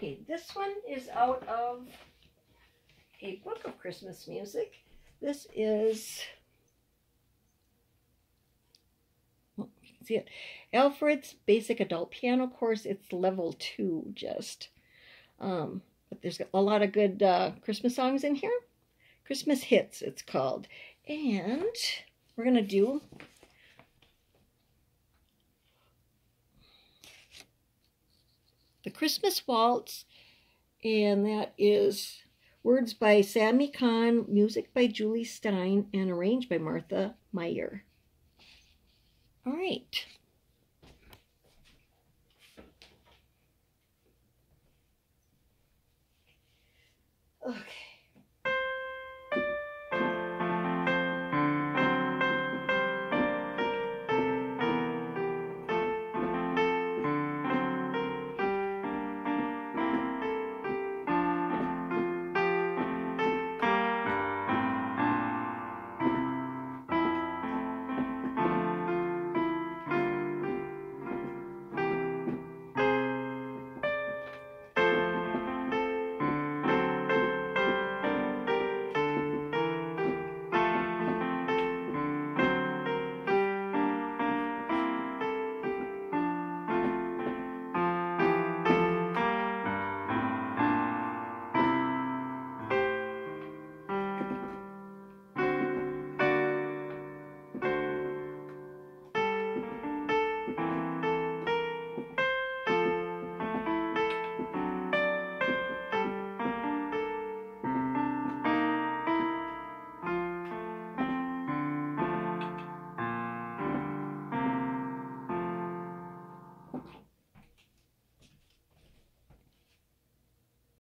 Okay, this one is out of a book of Christmas music. This is, well, can see it, Alfred's Basic Adult Piano Course. It's level two just. Um, but there's a lot of good uh, Christmas songs in here. Christmas Hits, it's called. And we're going to do the Christmas Waltz, and that is words by Sammy Cahn, music by Julie Styne, and arranged by Martha Mier. All right. Okay.